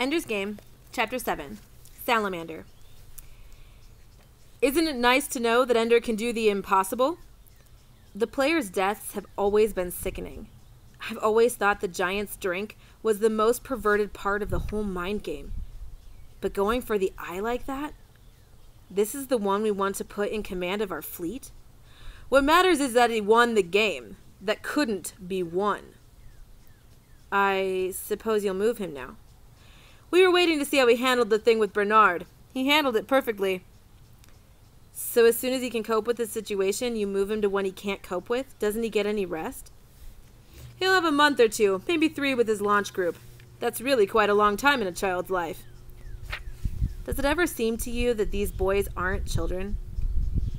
Ender's Game, Chapter 7 Salamander. Isn't it nice to know that Ender can do the impossible? The players' deaths have always been sickening. I've always thought the giant's drink was the most perverted part of the whole mind game. But going for the eye like that? This is the one we want to put in command of our fleet? What matters is that he won the game that couldn't be won. I suppose you'll move him now. We were waiting to see how he handled the thing with Bernard. He handled it perfectly. So as soon as he can cope with the situation, you move him to one he can't cope with? Doesn't he get any rest? He'll have a month or two, maybe three with his launch group. That's really quite a long time in a child's life. Does it ever seem to you that these boys aren't children?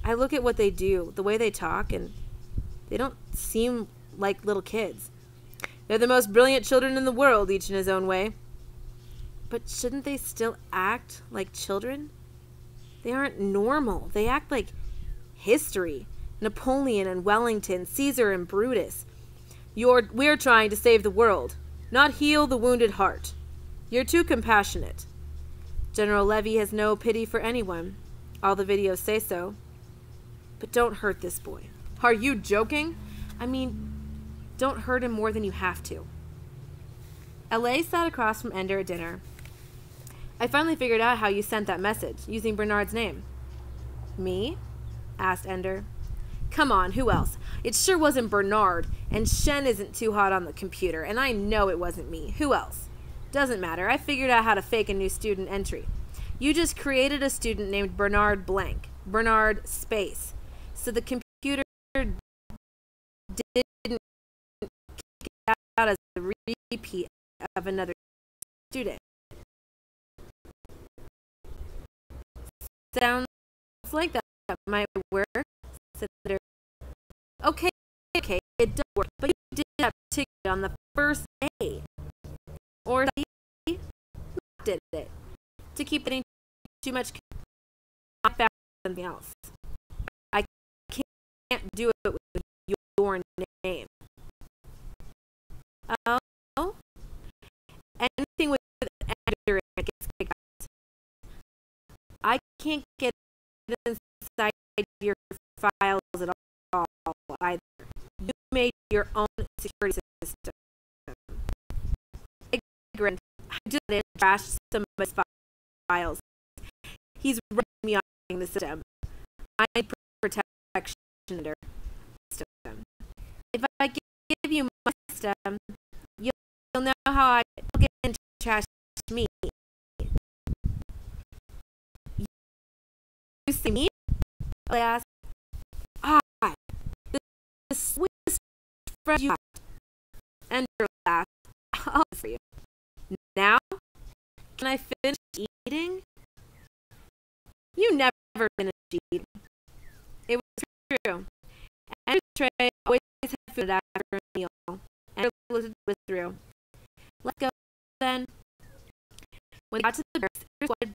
I look at what they do, the way they talk, and they don't seem like little kids. They're the most brilliant children in the world, each in his own way. But shouldn't they still act like children? They aren't normal. They act like history. Napoleon and Wellington, Caesar and Brutus. You're, we're trying to save the world, not heal the wounded heart. You're too compassionate. General Levy has no pity for anyone. All the videos say so. But don't hurt this boy. Are you joking? I mean, don't hurt him more than you have to. Alai sat across from Ender at dinner. I finally figured out how you sent that message, using Bernard's name. Me? asked Ender. Come on, who else? It sure wasn't Bernard, and Shen isn't too hot on the computer, and I know it wasn't me. Who else? Doesn't matter. I figured out how to fake a new student entry. You just created a student named Bernard Blank. Bernard Space. So the computer didn't kick out as a repeat of another student. Sounds like that might work. Okay, okay, it does work, but you did have ticket on the first day. Or did it to keep getting too much faster than something else. I can't do it with your name. Oh, anything with out. I can't get inside your files at all either. You made your own security system. I. I just did trash some of his files. He's running me on the system. I need protection under system. If I give you my system, you'll, you'll know how I get into trash me. You see me? I. Ah, the, the sweetest friend you got. And your laugh. I'll for you. Now, can I finish eating? You never finished eating. It was true. And Trey always had food after a meal. And it through. Let's go then. When they got to the bed,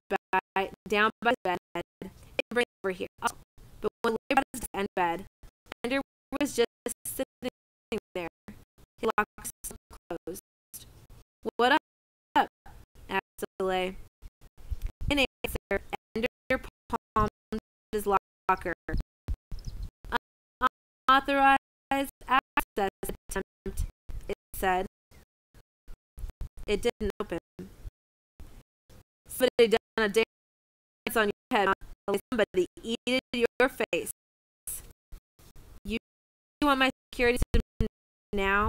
by, down by the bed, bring over here. Oh, but when brought his end bed, Ender was just sitting there. His locks closed. What up? asked Soleil. In answer, Ender palmed his locker. Unauthorized access attempt, it said. It didn't open. Somebody done a dance on your head. Somebody eat it in your face. You want my security system now?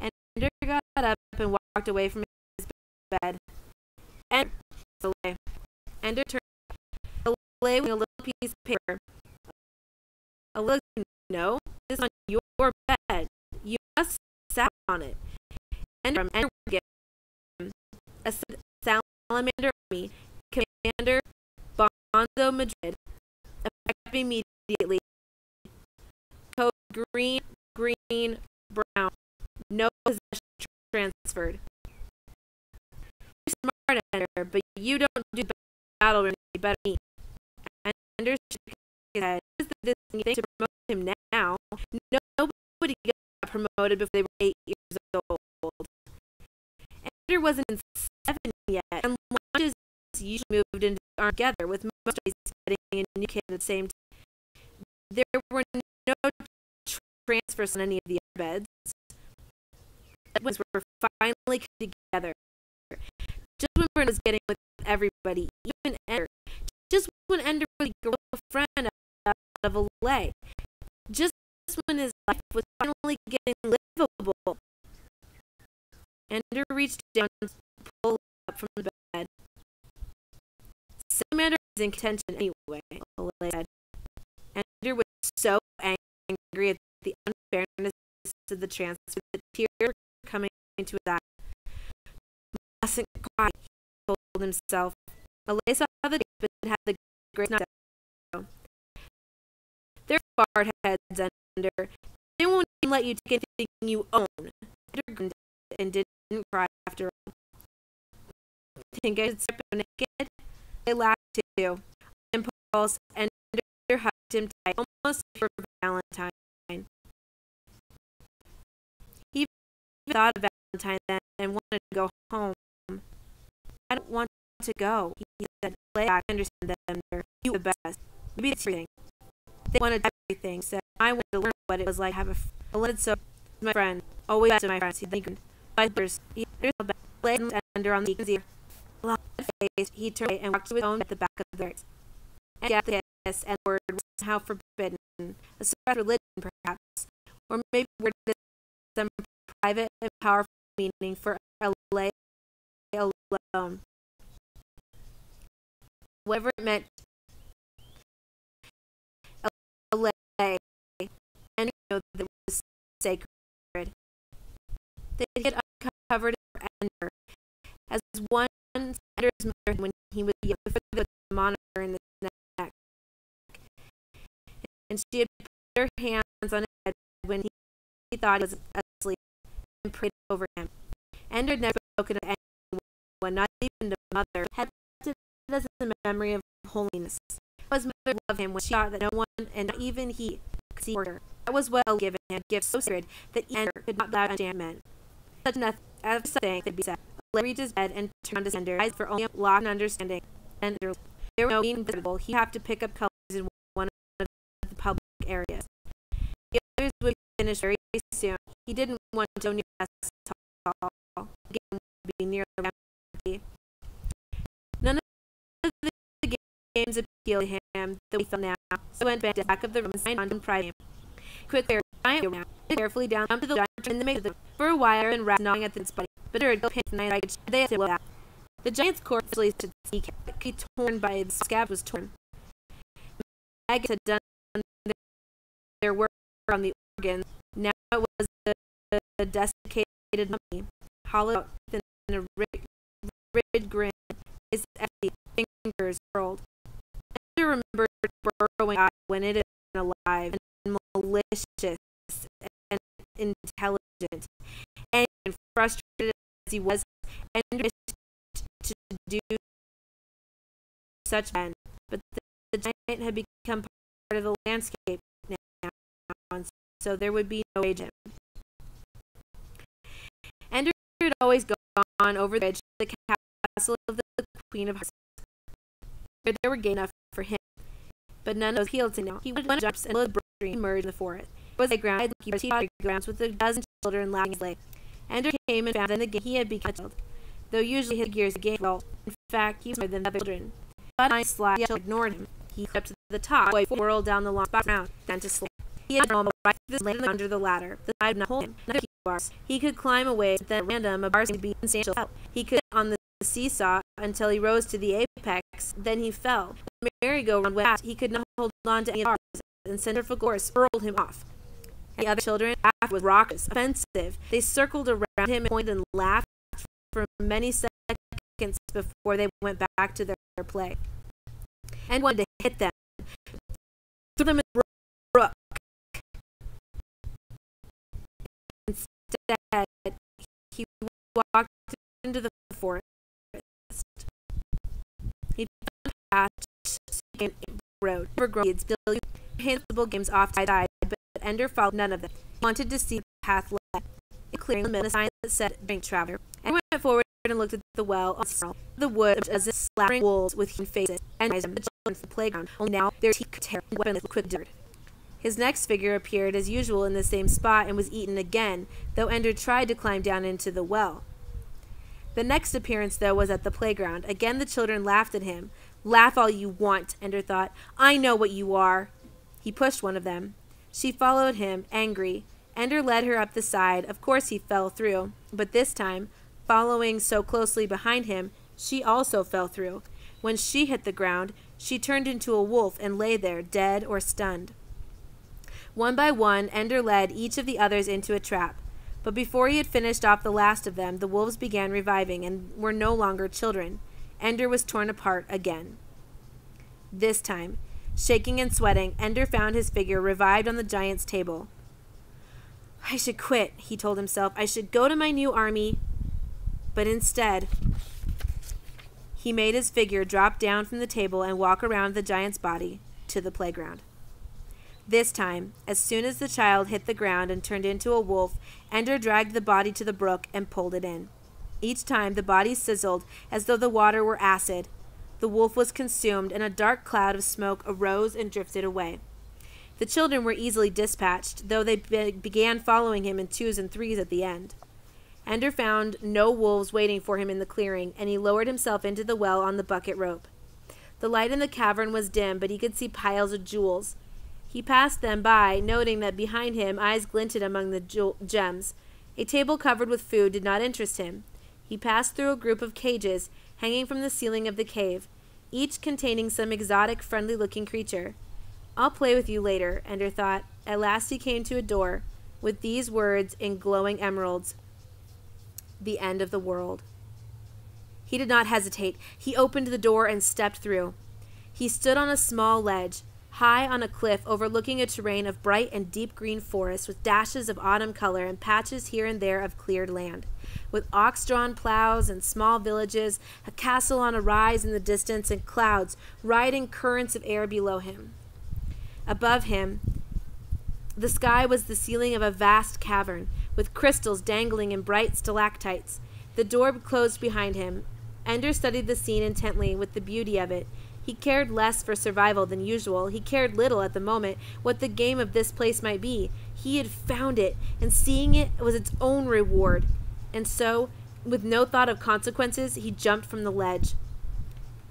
And Ender got up and walked away from his bed. And away. Ender turned away with a little piece of paper. A little no, this is on your bed. You must sat on it. Ender from Ender a salamander army commander Bonzo Madrid effective immediately. Code green, green, brown. No possession transferred. You're smart, but you don't do battle any better than me. His head. What is this thing to promote him now? Nobody got promoted before they were eight years old. Ender wasn't in seven yet usually moved into arm together, with most always getting a new kid at the same time. There were no transfers on any of the beds. The ones were finally together. Just when Brent was getting with everybody, even Ender. Just when Ender was a girlfriend out of Alai. Just when his life was finally getting livable. Ender reached down and pulled up from the bed. In contention anyway. Ender was so angry at the unfairness of the transfer that tears were coming into his eyes. Mustn't cry, he told himself. Alai saw the tape had the grace not to They're hard heads under. They won't even let you take anything you own. And didn't cry after all. Think I should strip naked? They laughed too. Impulse and hugged him tight, almost for Valentine. He thought of Valentine then and wanted to go home. I don't want to go, he said. Lay back, understand them. You the best. Maybe it's everything. They wanted everything, said I wanted to learn what it was like to have a, a so my friend. Always best of my friends, he thinking. My brothers, he laid under on the ear. Locked face, he turned and walked to his own at the back of the barracks. And got the and word was somehow forbidden, a of religion perhaps, or maybe word some private and powerful meaning for Alai alone. Whatever it meant, Alai, and you know that was sacred. They had uncovered for Ender as one Mother when he was young with the monitor in his neck, and she had put her hands on his head when he, thought he was asleep and prayed over him. Ender never spoken to anyone, not even to mother, had it as a memory of holiness. His mother loved him when she thought that no one, and not even he, could see her. That was well given him, a gift so sacred that Ender could not allow understand men. Such nothing as something could be said. Larry reached his bed and turned to Ender, eyes for only a lock and understanding. And there were no being invisible. He had to pick up colors in one of the public areas. The others would finish very soon. He didn't want to near us tall. The game would be nearly empty. None of the games appealed to him, though he felt now. So went back to the back of the room and signed on to pride Quickly, giant now, carefully down to the giant in the midst of them. For a while, and rat gnawing at the body, night they to The giant's corpse was to see torn by the scab was torn. Maggots had done their work on the organs. Now it was the, desiccated mummy, hollowed in a rid grin, his empty fingers curled. I remembered burrowing when it had been alive and malicious and intelligent, and frustrated he was, and to do such men. But the, the giant had become part of the landscape now, so there would be no agent. Ender had always gone over the edge to the castle of the Queen of Hearts, there were game enough for him, but none of those appealed to him. He would jump and let the stream emerge in the forest. It was a ground he grounds with a dozen children laughing his leg. Ender came and found in the game he had become a child, though usually his gears game well. In fact, he was more than the other children. But I slack ignored him. He stepped to the top, whirled down the long spot round, then to sleep. He had normal right this land under the ladder. The side not hold him. Another bars. He could climb away, then random a bar seemed to be substantial help. He could on the seesaw until he rose to the apex, then he fell. The merry-go-round went He could not hold on to any bars, and centrifugal force hurled him off. The other children laughed with raucous, offensive. They circled around him and pointed and laughed for many seconds before they went back to their, play. And wanted to hit them. Threw them in the brook. Instead, he walked into the forest. He found a path, road, evergreen, still handable games off side, but Ender followed none of them. He wanted to see the path led, clearing the middle sign that said "Drink Traveler," and went forward and looked at the well on the The wood as slapping wolves with human faces and eyes the children from the playground. Only now their teeth could tear and quick dirt. His next figure appeared as usual in the same spot and was eaten again, though Ender tried to climb down into the well. The next appearance, though, was at the playground. Again the children laughed at him. Laugh all you want, Ender thought. I know what you are. He pushed one of them. She followed him, angry. Ender led her up the side. Of course he fell through, but this time, following so closely behind him, she also fell through. When she hit the ground, she turned into a wolf and lay there, dead or stunned. One by one, Ender led each of the others into a trap. But before he had finished off the last of them, the wolves began reviving and were no longer children. Ender was torn apart again. This time, shaking and sweating, Ender found his figure revived on the giant's table. I should quit, he told himself. I should go to my new army. But instead, he made his figure drop down from the table and walk around the giant's body to the playground. This time, as soon as the child hit the ground and turned into a wolf, Ender dragged the body to the brook and pulled it in. Each time the body sizzled as though the water were acid. The wolf was consumed, and a dark cloud of smoke arose and drifted away. The children were easily dispatched, though they be began following him in twos and threes at the end. Ender found no wolves waiting for him in the clearing, and he lowered himself into the well on the bucket rope. The light in the cavern was dim, but he could see piles of jewels. He passed them by, noting that behind him eyes glinted among the gems. A table covered with food did not interest him. He passed through a group of cages hanging from the ceiling of the cave, each containing some exotic, friendly looking creature. I'll play with you later, Ender thought. At last he came to a door, with these words in glowing emeralds The end of the world. He did not hesitate. He opened the door and stepped through. He stood on a small ledge high on a cliff overlooking a terrain of bright and deep green forest with dashes of autumn color and patches here and there of cleared land. With ox drawn plows and small villages, a castle on a rise in the distance, and clouds riding currents of air below him. Above him, the sky was the ceiling of a vast cavern, with crystals dangling in bright stalactites. The door closed behind him. Ender studied the scene intently with the beauty of it, he cared less for survival than usual. He cared little at the moment what the game of this place might be. He had found it, and seeing it was its own reward. And so, with no thought of consequences, he jumped from the ledge.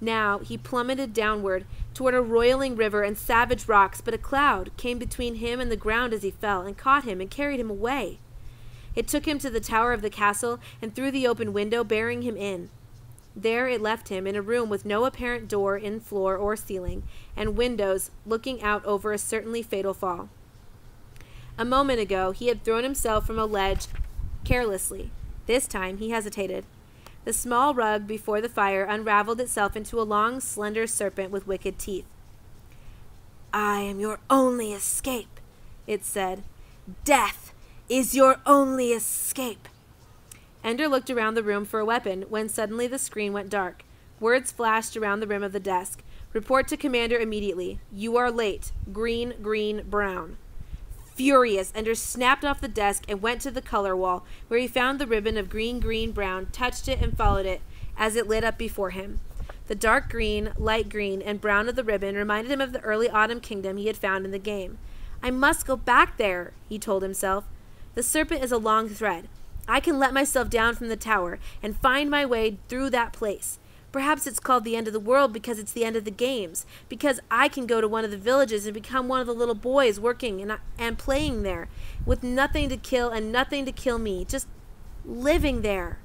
Now he plummeted downward toward a roiling river and savage rocks, but a cloud came between him and the ground as he fell, and caught him and carried him away. It took him to the tower of the castle and through the open window, bearing him in. There it left him in a room with no apparent door in floor or ceiling, and windows looking out over a certainly fatal fall. A moment ago he had thrown himself from a ledge carelessly. This time he hesitated. The small rug before the fire unraveled itself into a long, slender serpent with wicked teeth. I am your only escape, it said. Death is your only escape. Ender looked around the room for a weapon when suddenly the screen went dark. Words flashed around the rim of the desk. Report to Commander immediately. You are late. Green, green, brown. Furious, Ender snapped off the desk and went to the color wall, where he found the ribbon of green, green, brown, touched it, and followed it as it lit up before him. The dark green, light green, and brown of the ribbon reminded him of the early autumn kingdom he had found in the game. I must go back there, he told himself. The serpent is a long thread. I can let myself down from the tower and find my way through that place. Perhaps it's called the end of the world because it's the end of the games. Because I can go to one of the villages and become one of the little boys working and, and playing there with nothing to kill and nothing to kill me. Just living there.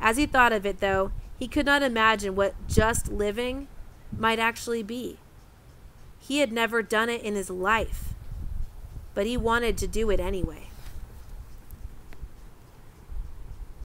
As he thought of it, though, he could not imagine what just living might actually be. He had never done it in his life, but he wanted to do it anyway.